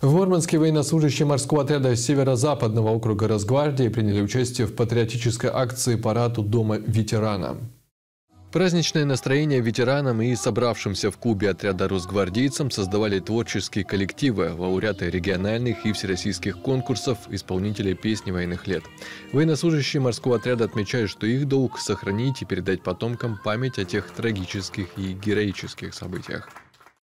В Мурманске военнослужащие морского отряда Северо-Западного округа Росгвардии приняли участие в патриотической акции «Парад у дома ветерана». Праздничное настроение ветеранам и собравшимся в клубе отряда росгвардейцам создавали творческие коллективы, лауреаты региональных и всероссийских конкурсов, исполнители песни военных лет. Военнослужащие морского отряда отмечают, что их долг – сохранить и передать потомкам память о тех трагических и героических событиях.